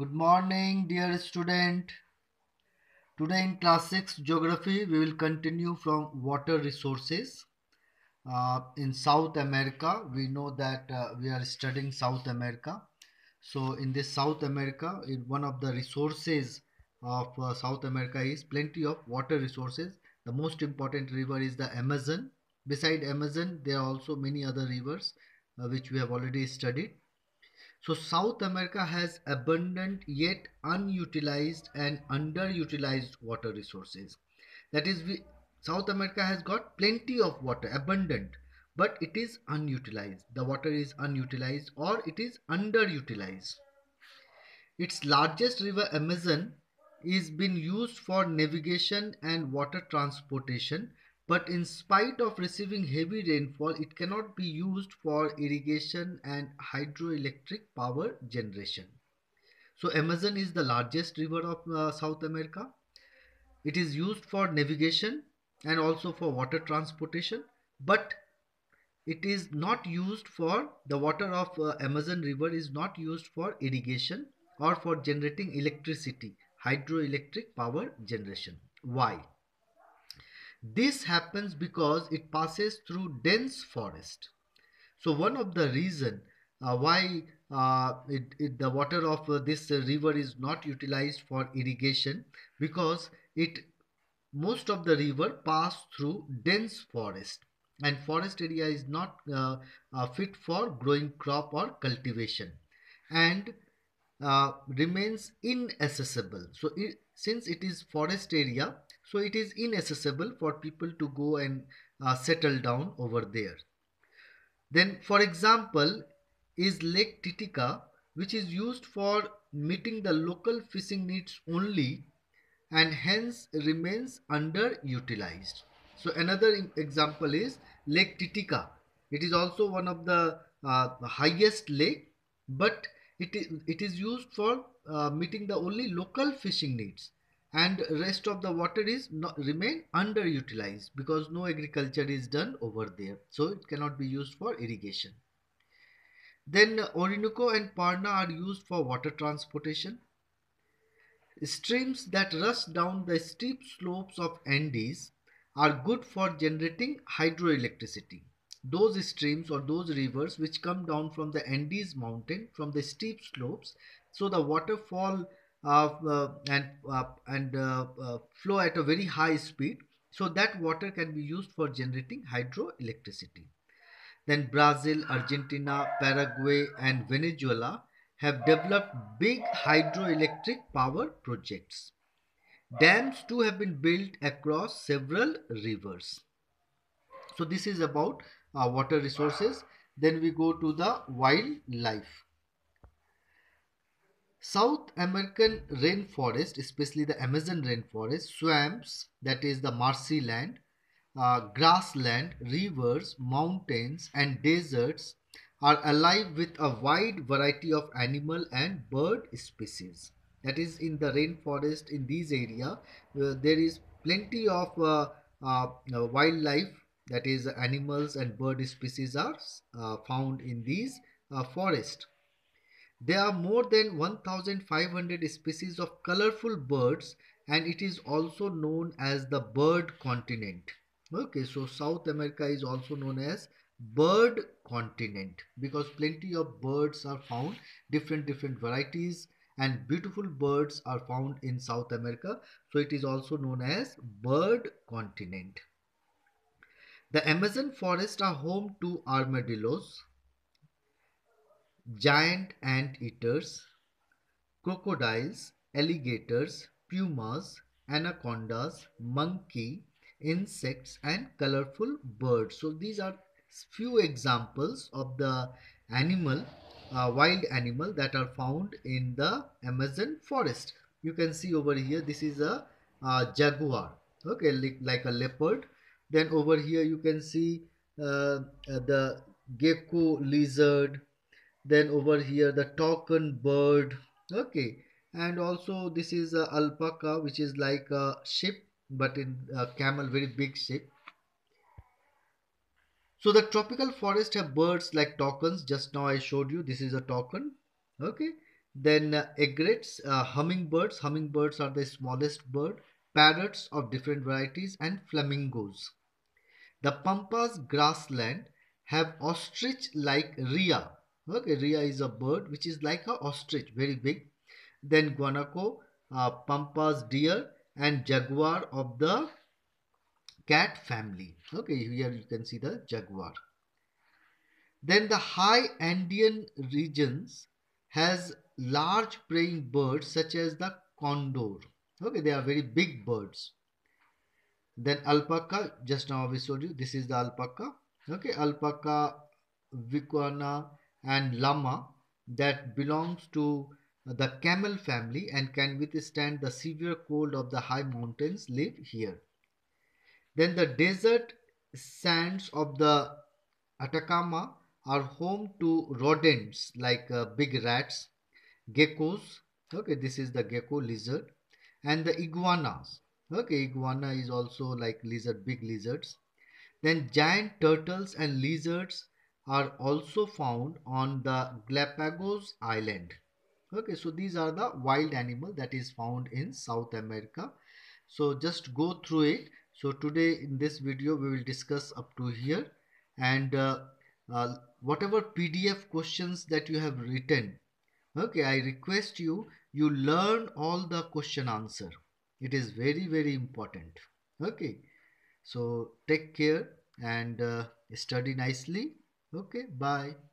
Good morning, dear student. Today in class 6 geography, we will continue from water resources. Uh, in South America, we know that uh, we are studying South America. So in this South America, one of the resources of uh, South America is plenty of water resources. The most important river is the Amazon. Beside Amazon, there are also many other rivers uh, which we have already studied. So South America has abundant yet unutilized and underutilized water resources. That is, we, South America has got plenty of water, abundant, but it is unutilized. The water is unutilized or it is underutilized. Its largest river Amazon is being used for navigation and water transportation but in spite of receiving heavy rainfall, it cannot be used for irrigation and hydroelectric power generation. So Amazon is the largest river of uh, South America. It is used for navigation and also for water transportation, but it is not used for the water of uh, Amazon river is not used for irrigation or for generating electricity, hydroelectric power generation. Why? This happens because it passes through dense forest. So one of the reason uh, why uh, it, it, the water of uh, this river is not utilized for irrigation because it most of the river pass through dense forest and forest area is not uh, uh, fit for growing crop or cultivation and uh, remains inaccessible. So it, since it is forest area, so it is inaccessible for people to go and uh, settle down over there. Then for example is Lake Titicaca which is used for meeting the local fishing needs only and hence remains underutilized. So another example is Lake Titicaca. It is also one of the uh, highest lake but it is, it is used for uh, meeting the only local fishing needs and rest of the water is not remain underutilized because no agriculture is done over there. So it cannot be used for irrigation. Then orinoco and Parana are used for water transportation. Streams that rush down the steep slopes of andes are good for generating hydroelectricity. Those streams or those rivers which come down from the andes mountain from the steep slopes so the waterfall uh, and uh, and uh, flow at a very high speed so that water can be used for generating hydroelectricity. Then brazil argentina paraguay and venezuela have developed big hydroelectric power projects. Dams too have been built across several rivers. So this is about uh, water resources. Then we go to the wildlife South American rainforest, especially the Amazon rainforest, swamps, that is the marshy land, uh, grassland, rivers, mountains and deserts are alive with a wide variety of animal and bird species. That is in the rainforest in these area, uh, there is plenty of uh, uh wildlife that is animals and bird species are uh, found in these uh, forest. There are more than 1500 species of colorful birds and it is also known as the bird continent. Okay, so South America is also known as bird continent because plenty of birds are found, different different varieties and beautiful birds are found in South America. So it is also known as bird continent. The Amazon forests are home to armadillos, giant ant-eaters, crocodiles, alligators, pumas, anacondas, monkey, insects and colorful birds. So these are few examples of the animal, uh, wild animal that are found in the Amazon forest. You can see over here this is a uh, jaguar, okay, like, like, a leopard. Then over here you can see uh, the gecko lizard, then over here the toucan bird. Okay. And also this is a alpaca which is like a sheep but in a camel very big sheep so the tropical forest have birds like toucans just now i showed you this is a toucan okay. Then uh, egrets uh, hummingbirds. Hummingbirds are the smallest bird. Parrots of different varieties and flamingos. The pampas grassland have ostrich like rhea okay rhea is a bird which is like a ostrich very big then guanaco uh, pampas deer and jaguar of the cat family okay here you can see the jaguar then the high Andean regions has large preying birds such as the condor. Okay, they are very big birds. Then alpaca, just now we showed you, this is the alpaca. Okay, alpaca, vicuana and llama that belongs to the camel family and can withstand the severe cold of the high mountains live here. Then the desert sands of the Atacama are home to rodents like uh, big rats, geckos. Okay, this is the gecko lizard and the iguanas. Okay, iguana is also like lizard, big lizards. Then giant turtles and lizards are also found on the Galapagos Island. Okay, so these are the wild animal that is found in South America. So just go through it. So today in this video we will discuss up to here and uh, uh, whatever PDF questions that you have written okay I request you you learn all the question answer it is very very important okay so take care and uh, study nicely okay bye